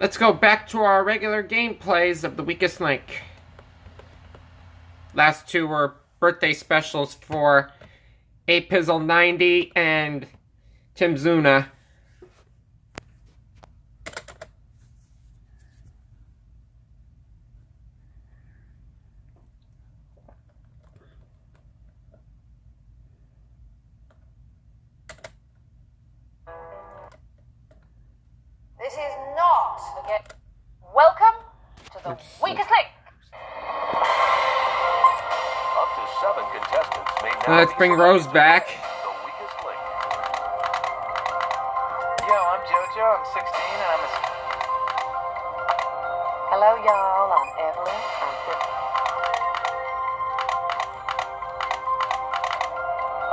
Let's go back to our regular gameplays of the weakest link. Last two were birthday specials for Apizzle90 and Tim Zuna. Let's be bring selected Rose to back. The weakest link. Yo, I'm JoJo. I'm 16 and I'm a. Hello, y'all. I'm Evelyn. I'm 50.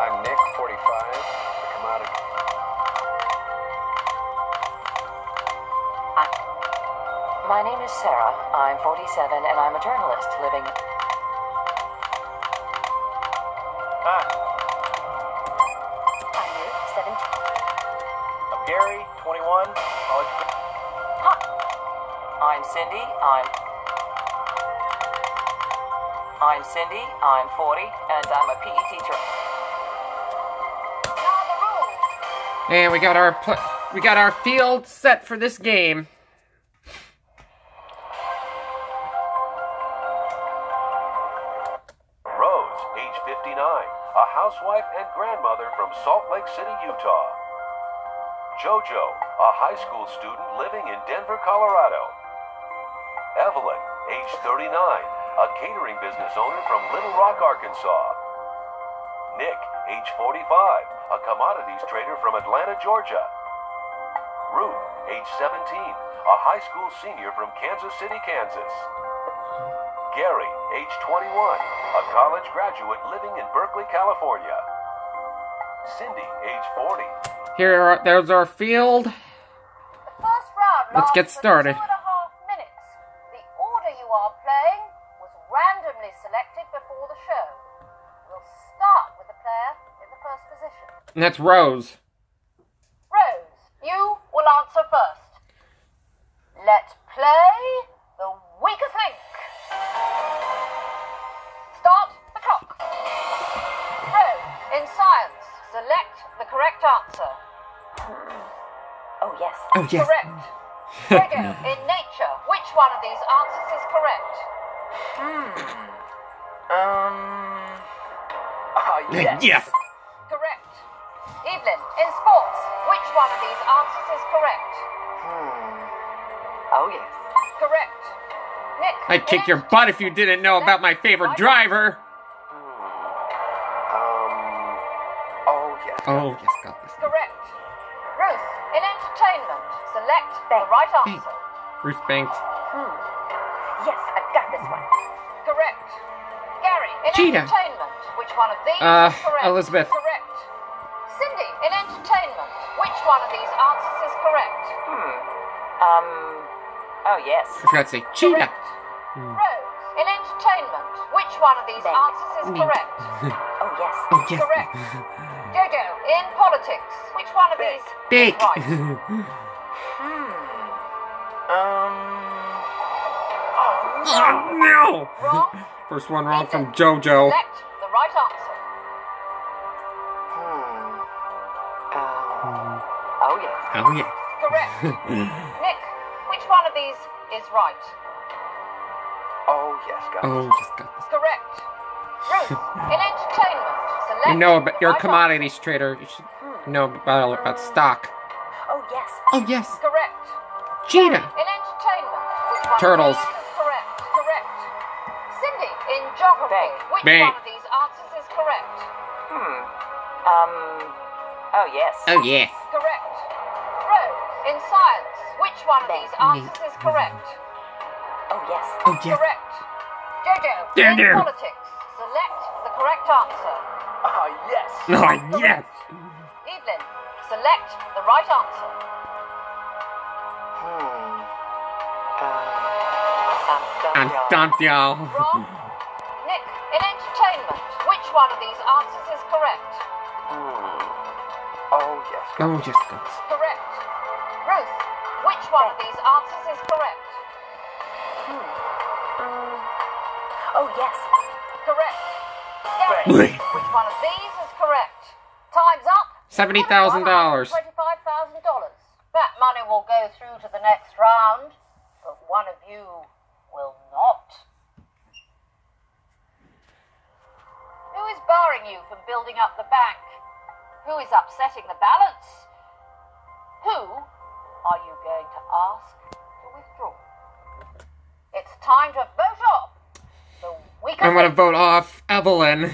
I'm Nick, 45. I come out of. My name is Sarah. I'm 47 and I'm a journalist living. 21. College. Hi. I'm Cindy. I'm. I'm Cindy. I'm 40 and I'm a PE teacher. Now the rules. And we got our we got our field set for this game. Rose, age 59, a housewife and grandmother from Salt Lake City, Utah. Jojo, a high school student living in Denver, Colorado. Evelyn, age 39, a catering business owner from Little Rock, Arkansas. Nick, age 45, a commodities trader from Atlanta, Georgia. Ruth, age 17, a high school senior from Kansas City, Kansas. Gary, age 21, a college graduate living in Berkeley, California. Cindy, age 40, Here, are, there's our field. The first round Let's get lasts for started. Two and a half minutes. The order you are playing was randomly selected before the show. We'll start with the player in the first position. And that's Rose. Rose, you will answer first. Let's play Oh, yes. Oh, yes. Correct. Trigger, in nature, which one of these answers is correct? Hmm. Um. Ah, yes. Yes. Correct. Evelyn, in sports, which one of these answers is correct? Hmm. Oh, yes. Correct. Nick. I'd kick your butt if you didn't know about my favorite driver. Um. Oh, yes. Oh, yes, got this. Correct. Select the right answer. Ruth Banks. Yes, I've got this one. Correct. Gary, in Cheetah. entertainment, which one of these Uh, is correct? Elizabeth. Correct. Cindy, in entertainment, which one of these answers is correct? Um. Oh, yes. I forgot to say cheetah. Correct. Rose, in entertainment, which one of these answers is correct? Oh, yes. Oh, yes. Correct. Jojo, in politics, which one of these Big. is right? Um. oh, no. Wrong. First one wrong from JoJo. Select the right answer. Hmm. Um. Oh, yes. Oh, yeah. Correct. Nick, which one of these is right? Oh, yes, got Oh, it. just got this. Correct. Ruth, in entertainment, select You know about the you're a right commodities trader. You should know about about stock. Oh, yes. Oh yes, Correct. Cheetah. In entertainment, Turtles. of these correct? Correct. Cindy, in geography, which Bank. one of these answers is correct? Hmm. Um. Oh, yes. Oh yes. Correct. Rose, in science, which one of these answers is correct? Oh, yes. Oh yes. Correct. Jojo, Jojo. in politics, select the correct answer. Ah, yes. Oh yes. Evelyn, select the right answer. I'm stumped, y'all. Wrong. Nick, in entertainment, which one of these answers is correct? Hmm. Oh, yes. Oh yes, guys. Correct. Ruth, which which one of these answers is correct? Oh, yes. Correct. Gary, which one of these is correct? Time's up. $70,000. $25,000. That money will go through to the next round, but one of you will not. Who is barring you from building up the bank? Who is upsetting the balance? Who are you going to ask to withdraw? It's time to vote off the weaker I'm gonna vote off Evelyn.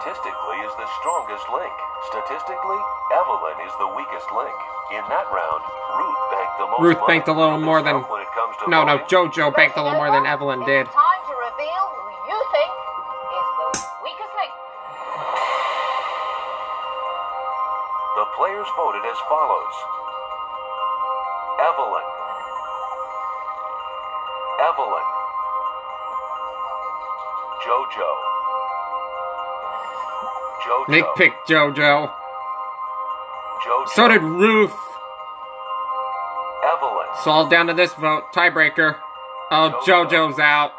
Statistically, is the strongest link. Statistically, Evelyn is the weakest link. In that round, Ruth banked the most Ruth banked a little more than. When it comes to No, no, JoJo banked a little more than Evelyn did. Time to reveal who you think is the weakest link. The players voted as follows Nick picked JoJo. JoJo. So did Ruth. Evelyn. It's all down to this vote. Tiebreaker. Oh, JoJo's out.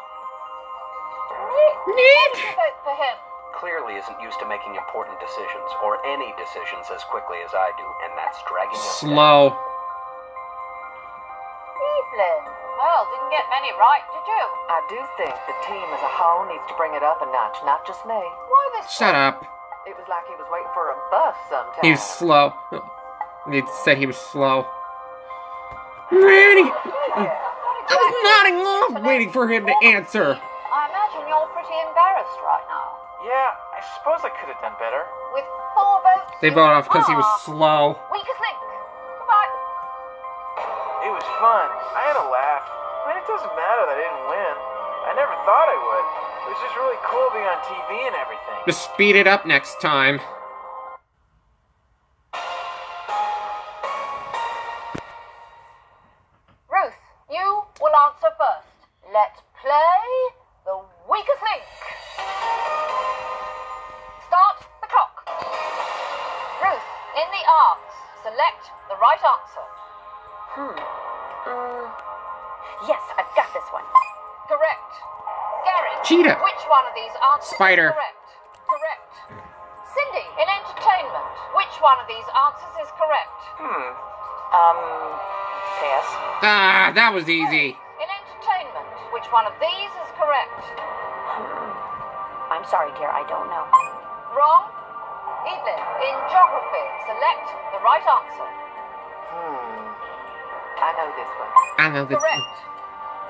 Why did vote for him? Clearly isn't used to making important decisions, or any decisions as quickly as I do, and that's dragging us down. Slow. Evelyn. Well, didn't get many right, did you? I do think the team as a whole needs to bring it up a notch, not just me. Why this? Shut up. It was like he was waiting for a bus sometimes. He was slow. He said he was slow. Randy! I was nodding off waiting for him to answer. I imagine you're pretty embarrassed right now. Yeah, I suppose I could have done better. With four votes. They you voted off because he was are slow. Weakest link. Goodbye. It was fun. I had a laugh. I mean, it doesn't matter that I didn't win. I never thought I would. It was just really cool being on TV and everything. Just speed it up next time. Ruth, you will answer first. Let's play the weakest link. Start the clock. Ruth, in the arcs, select the right answer. Hmm. Uh, yes, I've got this one. Correct. Gary. Cheetah. Which one of these answers Spider. Correct. One of these answers is correct? Hmm. Um, pass. Ah, that was easy. In entertainment, which one of these is correct? Hmm. I'm sorry, dear, I don't know. Wrong. Evelyn, in geography, select the right answer. Hmm. I know this one. I know this. Correct.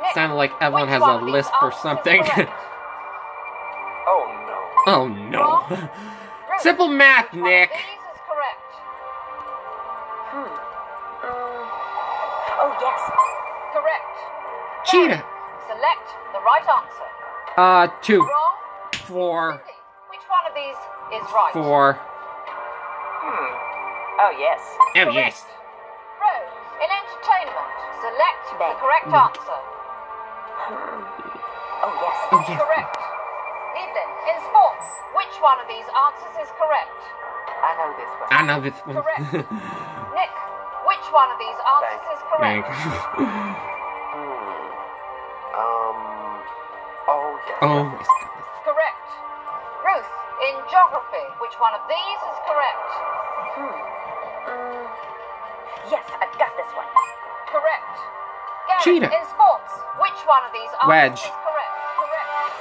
Nick, Sounded like Evelyn which has a lisp or something. Oh no. oh no. Simple math, which one Nick. Yes. Correct. Cheetah. Select the right answer. Uh, two, Wrong. four, Cindy, which one of these is right? four. Hmm. Oh, yes. Oh yes. Rose, in entertainment, select the correct answer. Oh, yes. Oh yes. Correct. Evelyn, in sports, which one of these answers is correct? I know this one. I know this one. Correct. Nick, which one of these answers is Meg. correct? Hmm. Um. Oh, yeah. oh. Correct. Ruth, in geography, which one of these is correct? Yes, I've got this one. Correct. Gary, Cheetah. in sports, which one of these answers Wedge. is correct? Correct.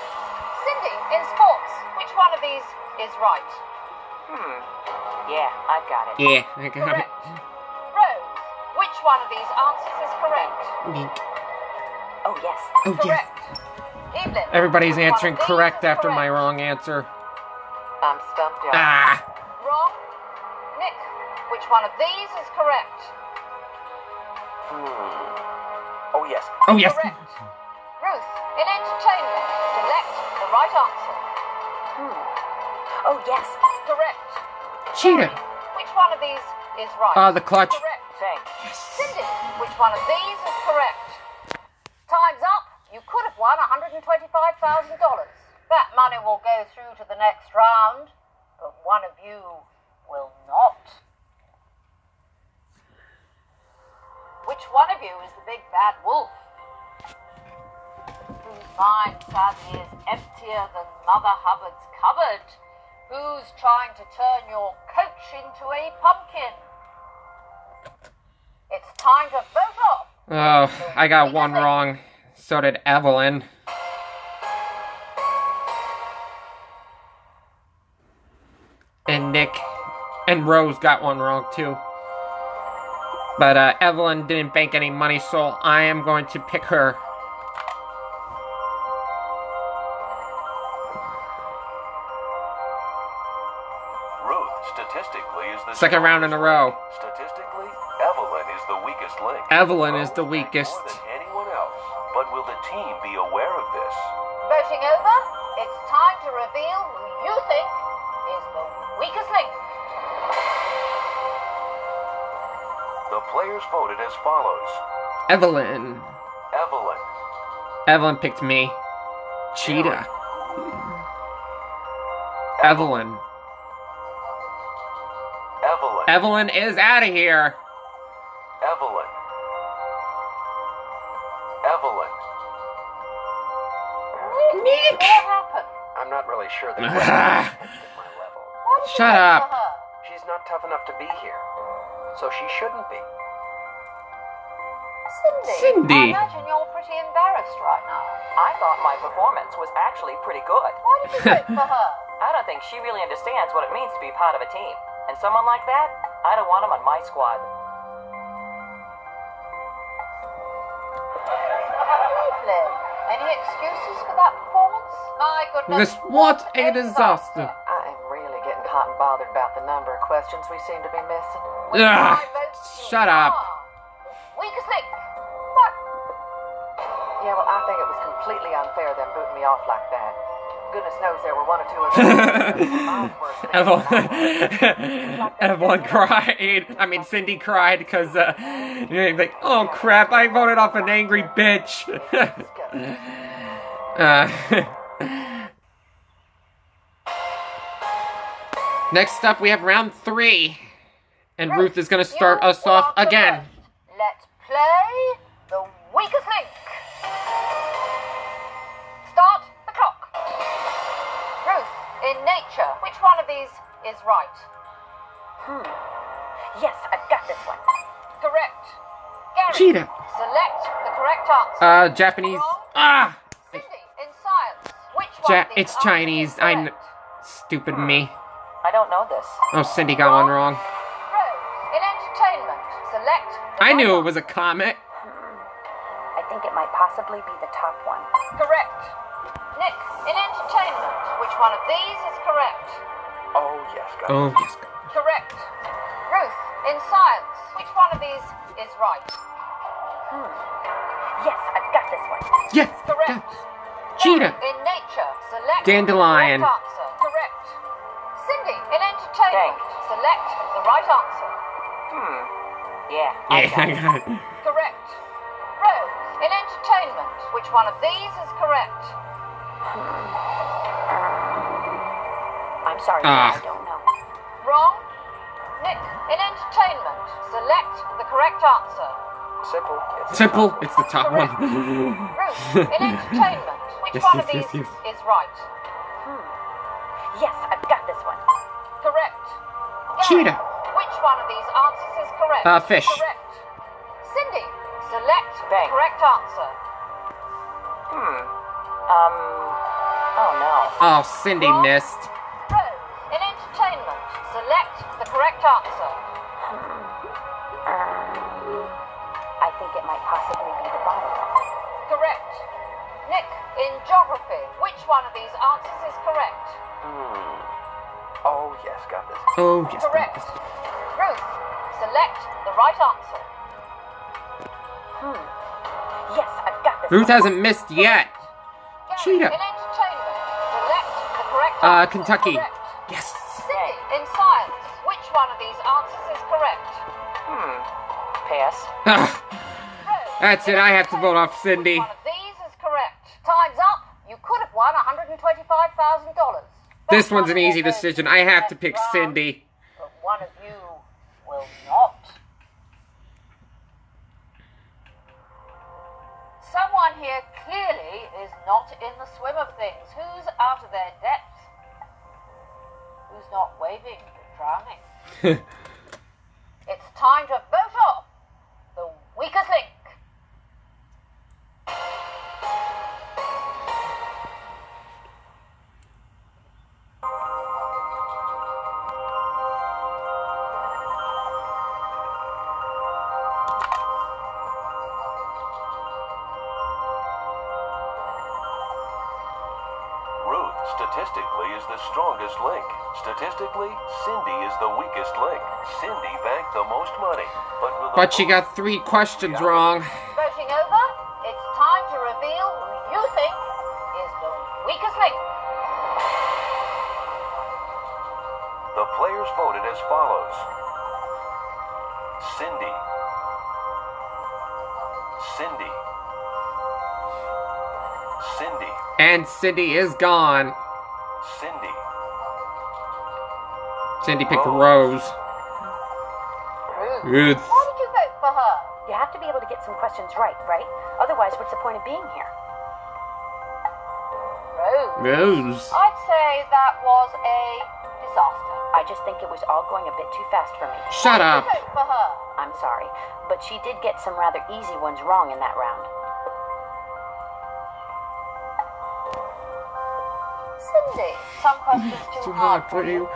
Cindy, in sports, which one of these is right? Hmm. Yeah, I've got it. Yeah, I got it. Correct. Rose, which one of these answers is correct? Mink. Oh, yes. Oh yes. Evelyn, Everybody's which answering of these correct after my wrong answer. I'm stumped, y'all. Ah. Wrong. Nick, which one of these is correct? Hmm. Oh, yes. Oh yes. Correct. Ruth, in entertainment, select the right answer. Oh, yes. Correct. Cheetah. Which one of these is right? Ah, the clutch. Correct. Cindy, which one of these is correct? Time's up. You could have won $125,000. That money will go through to the next round, but one of you will not. Which one of you is the big bad wolf? Whose mind sadly is emptier than Mother Hubbard's cupboard? Who's trying to turn your coach into a pumpkin? It's time to vote off. Oh, I got one wrong. So did Evelyn. And Nick and Rose got one wrong too. But uh, Evelyn didn't bank any money, so I am going to pick her. Ruth, statistically, is the Second round in a row. Evelyn is the weakest. Anyone else. But will the team be aware of this? Voting over, it's time to reveal who you think is the weakest link. The players voted as follows: Evelyn. Evelyn, Evelyn picked me. Cheetah. Evelyn. Evelyn, Evelyn is out of here. Shut up. She's not tough enough to be here. So she shouldn't be. Cindy. Cindy. I imagine you're pretty embarrassed right now. I thought my performance was actually pretty good. Why did you vote for her? I don't think she really understands what it means to be part of a team. And someone like that, I don't want him on my squad. Evelyn, any excuses for that performance? My goodness. This what a disaster. I am really getting hot and bothered about the number of questions we seem to be missing. Ugh, you shut up. are Weakest link. What? Yeah, well, I think it was completely unfair them booting me off like that. Goodness knows there were one or two of them. worse Evelyn, Evelyn cried. I mean, Cindy cried because, uh, you're like, oh crap, I voted off an angry bitch. uh, next up, we have round three. And Ruth is going to start us off again. Let's play the weakest link. Start the clock. Ruth, in nature, which one of these is right? Hmm. Yes, I've got this one. Correct. Gary, Cheetah. select the correct answer. Uh, Japanese. Ah! Cindy, in science, which one Ja- of these it's Chinese. I'm correct? Stupid me. I don't know this. Oh, Cindy got one wrong. Rose, in entertainment, select I knew it was a answer. comet. I think it might possibly be the top one. Correct. Nick, in entertainment, which one of these is correct? Oh, yes, got Oh, it. yes. Correct. Ruth, in science, which one of these is right? Hmm. Yes, I've got this one. Yes! Correct. Cheetah. In nature, select Dandelion. In entertainment, select the right answer. Hmm. Yeah, I Yeah, got I got it. Correct. Rose, in entertainment, which one of these is correct? I'm sorry, Ah. I don't know. Wrong. Nick, in entertainment, select the correct answer. Simple. It's Simple. It's the top one. Ruth, in entertainment, which Yes, one yes, of these yes, yes. is right? Hmm. Yes, I've got this one. Correct. Gary, Cheetah. Which one of these answers is correct? Uh, fish. Correct. Cindy, select the correct answer. Hmm. Um. Oh no. Oh, Cindy missed. Rose, in entertainment, select the correct answer. Hmm. I think it might possibly be the bottom one. Correct. Nick, in geography, which one of these answers is correct? Hmm. Oh, yes, got this. Oh, yes. Correct. Ruth, select the right answer. Hmm. Yes, I've got this Ruth hasn't missed yet. Gary, Cheetah. in entertainment, select the correct Uh, Kentucky. Correct. Yes. Cindy, in science, which one of these answers is correct? Hmm. Pass. Ah, Rose, That's it, I have to vote off Cindy. Which one of these is correct? Time's up. You could have won $125,000. This one's an easy decision. I have to pick Cindy. But one of you will not. Someone here clearly is not in the swim of things. Who's out of their depth? Who's not waving but drowning? It's time to vote off the weakest link. Statistically, is the strongest link. Statistically, Cindy is the weakest link. Cindy banked the most money, but But she got three questions wrong. And Cindy is gone. Cindy, Cindy picked oh. Rose. Ruth. Why did you vote for her? You have to be able to get some questions right, right? Otherwise, what's the point of being here? Rose. Rose. I'd say that was a disaster. I just think it was all going a bit too fast for me. Shut up. Why did you vote for her? I'm sorry, but she did get some rather easy ones wrong in that round. Cindy, some questions too, Too hard for you.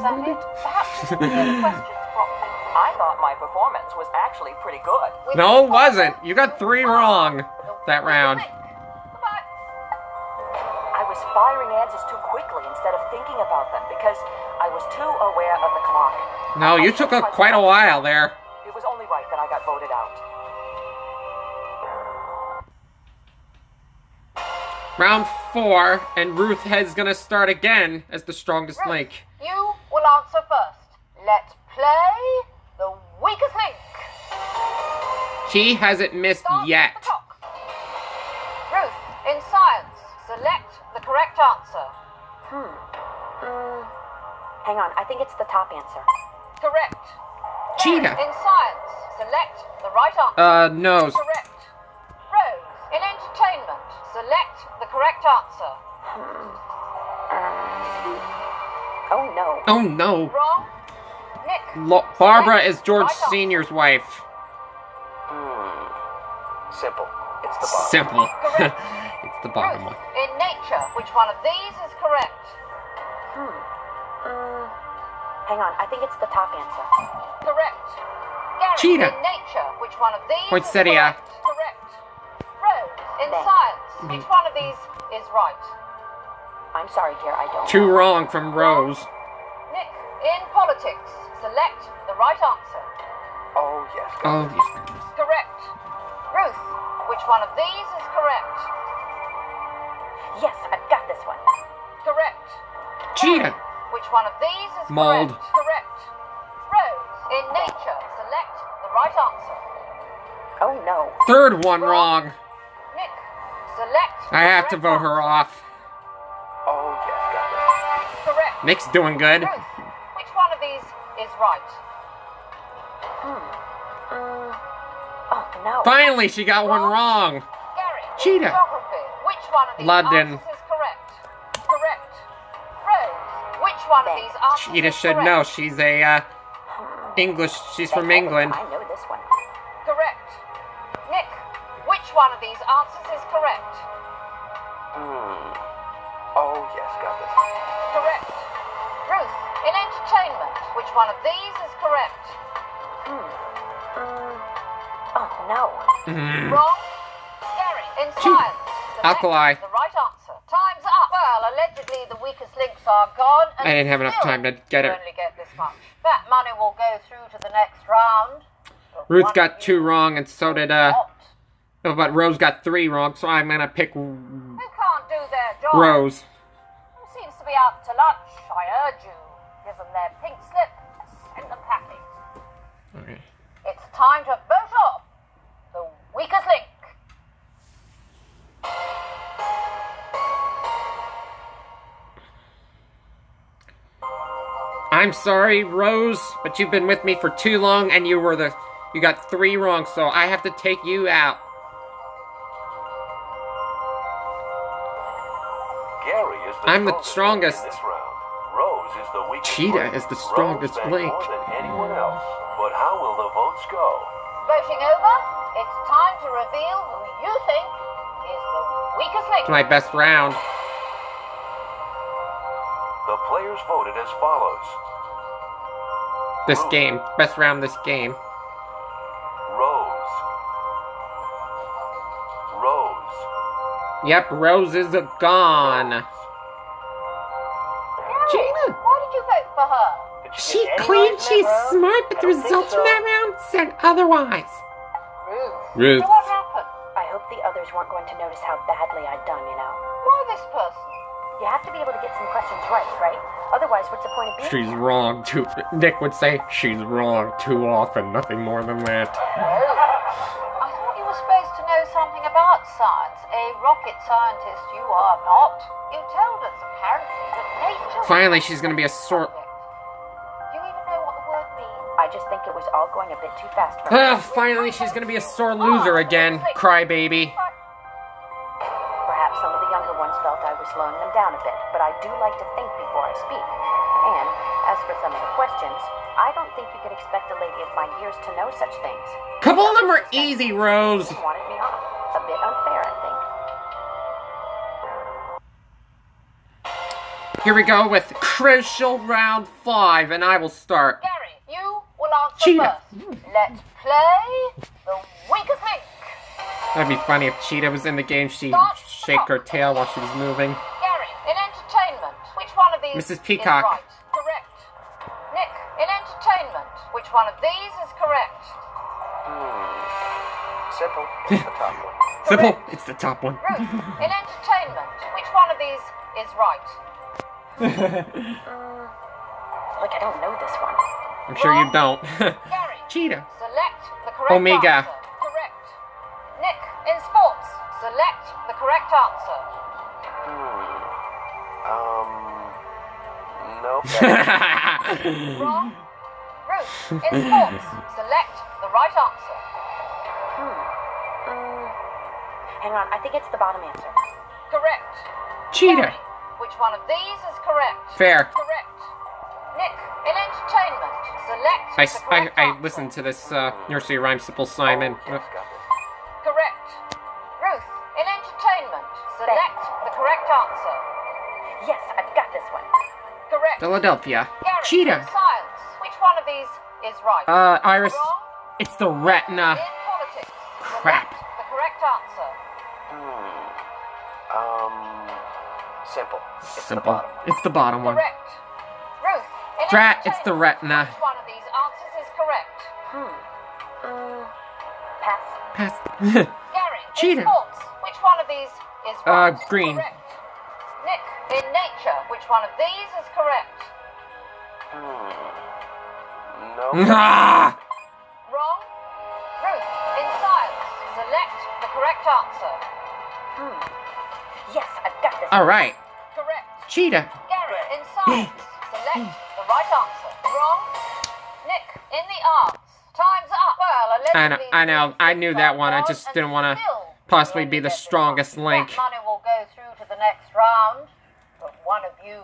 Sandy, perhaps you can hear the questions properly. I thought my performance was actually pretty good. With No, it wasn't. You got three wrong that round. I was firing answers too quickly instead of thinking about them because I was too aware of the clock. No, you took a, quite a while there. It was only right that I got voted out. Round four, and Ruth is gonna start again as the strongest Ruth, link. You will answer first. Let's play the weakest link. She hasn't missed Start yet. at the top. Ruth, in science, select the correct answer. Mm, hang on, I think it's the top answer. Correct. Cheetah. In science, select the right answer. Uh, nose. Correct. Rose, in entertainment, select the correct answer. Oh no. Oh no. Wrong. Nick. Lo- Barbara select is George right. Senior's wife. Hmm. Simple. It's the bottom. Simple. It's the bottom Ruth, one. in nature, which one of these is correct? Hmm. Mm, hang on, I think it's the top answer. Correct. Gary, Cheetah. in nature, which one of these Poinsettia. is correct? Correct. Rose, in Bang. science, Me. which one of these is right? I'm sorry, dear, I don't Two know. wrong from Rose. Nick, in politics, select the right answer. Oh, yes. Oh, yes. Correct. Ruth, which one of these is correct? Yes, I've got this one. Correct. Cheetah. Which one of these is Mold. correct? Correct. Rose, in nature, select the right answer. Oh no. Third one wrong. Nick, select. I have to vote her off. Oh, yes, got this. Correct. Nick's doing good. Ruth, which one of these is right? Mm, oh no. Finally, she got one wrong. Gary, Cheetah. geography, which one of these London. is correct? Correct. Rose, which one of these answers Cheetah is should correct? know. She's a, uh, English. She's from England. I know this one. Correct. Nick, which one of these answers is correct? Hmm. Oh, yes, got this. Correct. Ruth, in entertainment, which one of these is correct? Hmm. Mm, oh no. Mhm. Wrong. Gary, in Cheetah. science, Alkali. the right answer. Time's up. Well, allegedly the weakest links are gone. And I didn't have enough time to get you it. only get this much. That money will go through to the next round. Ruth got two wrong, and so did, uh, not. oh, but Rose got three wrong, so I'm gonna pick Who their job? Rose. Who seems to be out to lunch, I urge you, give them their pink slip and send them packing. Okay. It's time to vote off the weakest link. I'm sorry, Rose, but you've been with me for too long and you were the you got three wrong, so I have to take you out. I'm the strongest strongest. in this round. Rose is the. Cheetah is the strongest Rose banked link. anyone else. But how will the votes go? Voting over, it's time to reveal who you think is the weakest link. It's my best round. The players voted as follows: This game. Best round this game. Rose, Rose, Yep, Rose is a gone. Gary, Gina. Why did you vote for her? She get any claimed right in she's that smart, but the don't results from that round said otherwise. Ruth. Ruth. So what happened? I hope the others weren't going to notice how badly I'd done, you know. Why this person? You have to be able to get some questions right, right? Otherwise, what's the point of being She's here? wrong too. Nick would say she's wrong too often. Nothing more than that. Oh. I thought you were supposed to know something about science. A rocket scientist you are not. You told us, apparently, that nature... Finally, she's gonna be a sort. Do you even know what the word means? I just think it was all going a bit too fast for me. Ah, finally, she's gonna be a sore loser again. Crybaby. Perhaps some of the younger ones felt I was slowing them down a bit, but I do like to think before I speak. And as for some of the questions, I don't think you can expect a lady of my years to know such things. Couple of them are easy, Rose. Wanted me off. A bit unfair, I think. Here we go with crucial round five, and I will start. Gary, you will answer Cheetah. first. Let's play the weakest link. That'd be funny if Cheetah was in the game. She'd shake her tail while she was moving. Gary, in entertainment, which one of these Mrs. is Peacock. right? Correct. Nick, in entertainment, which one of these is correct? Hmm. Simple. It's the top one. Simple. It's the top one. Ruth, in entertainment, which one of these is right? Like, I don't know this one. I'm sure you don't. Gary, Cheetah. select the correct Omega. answer. Correct. Nick, in sports, select the correct answer. Hmm. Um. Nope. Wrong. Ruth, in sports, select the right answer. Hmm. Hang on, I think it's the bottom answer. Correct. Cheetah. Gary, which one of these is correct? Fair. Correct. Nick, in entertainment, select I, the s- I, I answer. listened to this uh, nursery rhyme, Simple Simon. Yes, got this. Correct. Ruth, in entertainment, select the correct answer. Yes, I've got this one. Correct. Philadelphia. Gary, Cheetah. in science, which one of these is right? Uh, Iris. Wrong. It's the retina. In Simple. It's the bottom one. It's the bottom one. Correct. Ruth, Drat, it's the entertainment, retina. Which one of these answers is correct? Pass. Pass. Gary, Cheetah. sports, which one of these is Uh, right? green. Correct. Nick, in nature, which one of these is correct? Nope. ah! Wrong. Ruth, in science, select the correct answer. Yes, I've got this. All right. Cheetah. Gary, in science, select the right answer. Wrong. Nick, in the arts, time's up. Well, I know- I know, I knew that one, I just didn't wanna possibly be the only get this strongest link. That money will go through to the next round, but one of you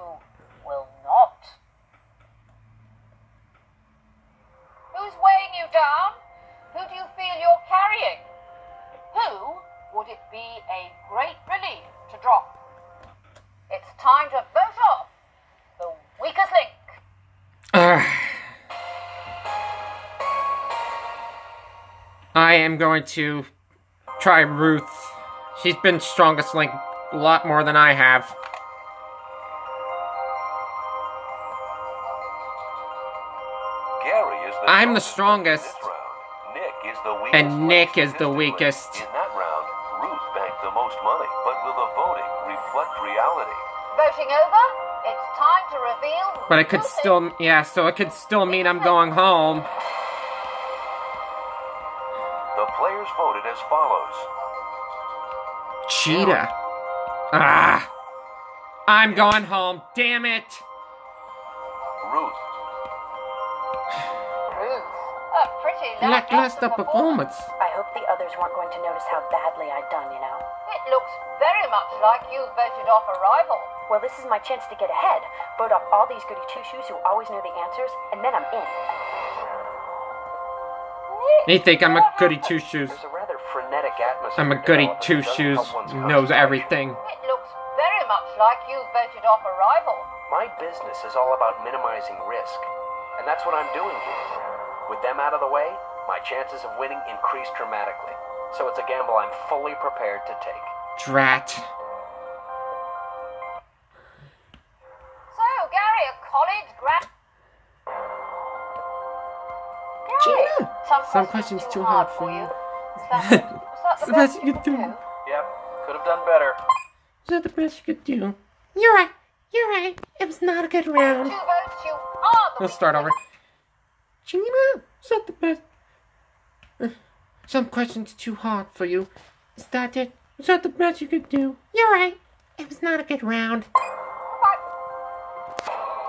will not. Who's weighing you down? Who do you feel you're I am going to try Ruth. She's been strongest link a lot more than I have. Gary is the I'm the strongest strongest. in this round. Nick is the weakest. And Nick is the weakest. In that round, Ruth banked the most money, but will the voting reflect reality? Voting over, it's time to reveal. But it could still, yeah, so it could still mean I'm going home. Cheetah. Ah. I'm going home. Damn it. Ruth, Ruth. A pretty Lackluster performance. I hope the others weren't going to notice how badly I'd done, you know. It looks very much like you voted off a rival. Well, this is my chance to get ahead. Vote off all these goody two shoes who always know the answers, and then I'm in. They think I'm a goody two shoes. I'm a goody two shoes, knows everything. It looks very much like you voted off a rival. My business is all about minimizing risk, and that's what I'm doing here. With them out of the way, my chances of winning increase dramatically. So it's a gamble I'm fully prepared to take. Drat. So, Gary, a college grad. Gary, Gina, some, some questions, questions too too hard hard for for you. you. Was that, was that the So best that's you you could do. do? Yep, could have done better. Is that the best you could do? You're right. You're right. It was not a good round. You are the Let's start over. weakest. Gina, is that the best? Uh, Some questions too hard for you. Is that it? Is that the best you could do? You're right. It was not a good round.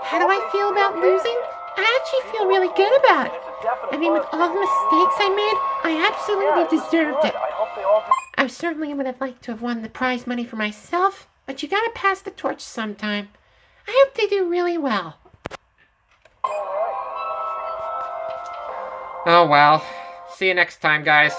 How do I feel about losing? I actually feel really good about it. It's a definite I mean, with all the mistakes I made, I absolutely deserved it. I hope they all do. I certainly would have liked to have won the prize money for myself, but you gotta pass the torch sometime. I hope they do really well. Oh well. See you next time, guys.